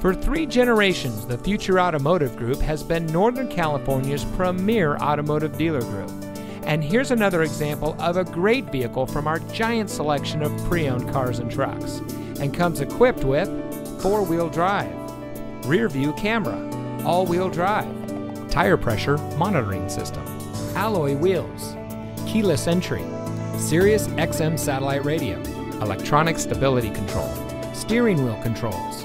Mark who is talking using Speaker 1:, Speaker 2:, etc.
Speaker 1: For three generations, the Future Automotive Group has been Northern California's premier automotive dealer group. And here's another example of a great vehicle from our giant selection of pre owned cars and trucks. And comes equipped with four wheel drive, rear view camera, all wheel drive, tire pressure monitoring system, alloy wheels, keyless entry, Sirius XM satellite radio, electronic stability control, steering wheel controls,